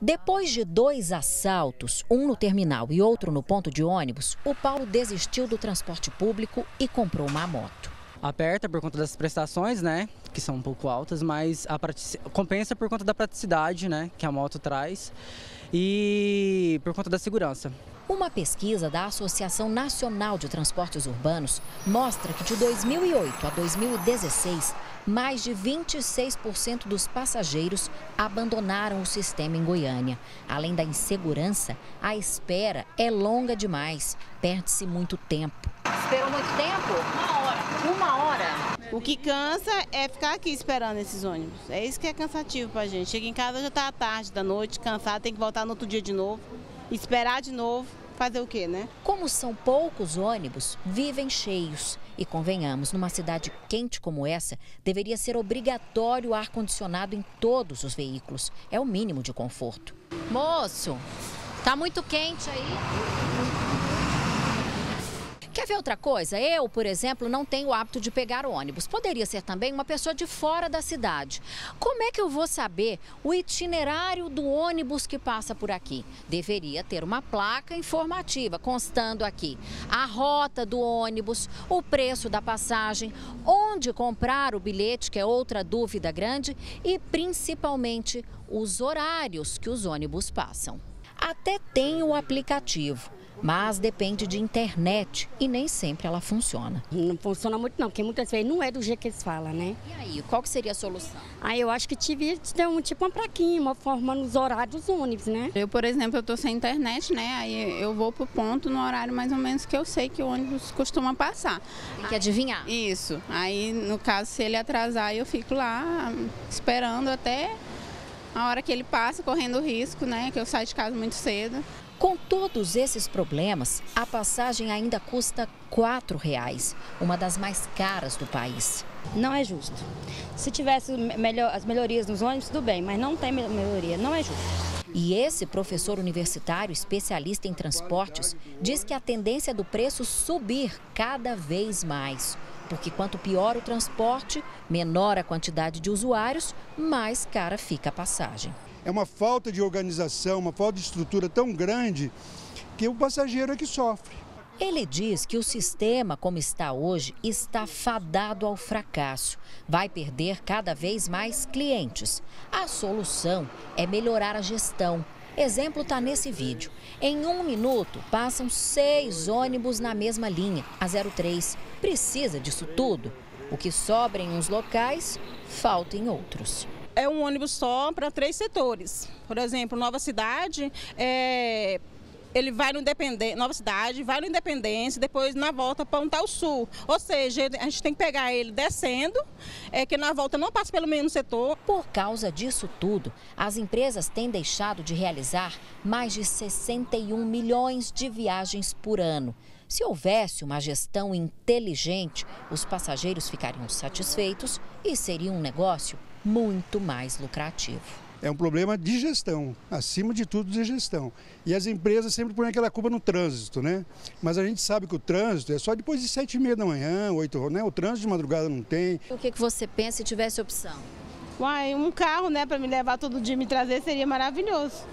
Depois de dois assaltos, um no terminal e outro no ponto de ônibus, o Paulo desistiu do transporte público e comprou uma moto. Aperta por conta das prestações, né, que são um pouco altas, mas compensa por conta da praticidade, né, que a moto traz e por conta da segurança. Uma pesquisa da Associação Nacional de Transportes Urbanos mostra que de 2008 a 2016, mais de 26% dos passageiros abandonaram o sistema em Goiânia. Além da insegurança, a espera é longa demais, perde-se muito tempo. Esperou muito tempo? Uma hora. O que cansa é ficar aqui esperando esses ônibus. É isso que é cansativo pra gente. Chega em casa já tá à tarde da noite, cansado, tem que voltar no outro dia de novo esperar de novo, fazer o quê, né? Como são poucos ônibus, vivem cheios. E convenhamos, numa cidade quente como essa, deveria ser obrigatório o ar-condicionado em todos os veículos. É o mínimo de conforto. Moço, tá muito quente aí? Quer ver outra coisa? Eu, por exemplo, não tenho o hábito de pegar ônibus. Poderia ser também uma pessoa de fora da cidade. Como é que eu vou saber o itinerário do ônibus que passa por aqui? Deveria ter uma placa informativa constando aqui a rota do ônibus, o preço da passagem, onde comprar o bilhete, que é outra dúvida grande, e principalmente os horários que os ônibus passam. Até tem o aplicativo mas depende de internet e nem sempre ela funciona. Não funciona muito não, porque muitas vezes não é do jeito que eles falam, né? E aí, qual que seria a solução? Aí eu acho que tive ter um tipo uma plaquinha, uma forma nos horários ônibus, né? Eu, por exemplo, eu tô sem internet, né? Aí eu vou pro ponto no horário mais ou menos que eu sei que o ônibus costuma passar. Tem que adivinhar. Isso. Aí, no caso, se ele atrasar, eu fico lá esperando até a hora que ele passa, correndo risco, né? Que eu saio de casa muito cedo. Com todos esses problemas, a passagem ainda custa R$ 4,00, uma das mais caras do país. Não é justo. Se tivesse melhor, as melhorias nos ônibus, tudo bem, mas não tem melhoria, não é justo. E esse professor universitário especialista em transportes diz que a tendência é do preço subir cada vez mais. Porque quanto pior o transporte, menor a quantidade de usuários, mais cara fica a passagem é uma falta de organização, uma falta de estrutura tão grande que o passageiro é que sofre. Ele diz que o sistema, como está hoje, está fadado ao fracasso. Vai perder cada vez mais clientes. A solução é melhorar a gestão. Exemplo está nesse vídeo. Em um minuto, passam seis ônibus na mesma linha, a 03. Precisa disso tudo? O que sobra em uns locais, falta em outros é um ônibus só para três setores. Por exemplo, Nova Cidade, é, ele vai no Independência, Nova Cidade, vai no Independência, depois na volta para Sul. Ou seja, a gente tem que pegar ele descendo, é, que na volta não passa pelo mesmo setor. Por causa disso tudo, as empresas têm deixado de realizar mais de 61 milhões de viagens por ano. Se houvesse uma gestão inteligente, os passageiros ficariam satisfeitos e seria um negócio muito mais lucrativo. É um problema de gestão, acima de tudo de gestão. E as empresas sempre põem aquela culpa no trânsito, né? Mas a gente sabe que o trânsito é só depois de sete e meia da manhã, oito, né? O trânsito de madrugada não tem. O que, que você pensa se tivesse opção? Uai, um carro, né, para me levar todo dia e me trazer seria maravilhoso.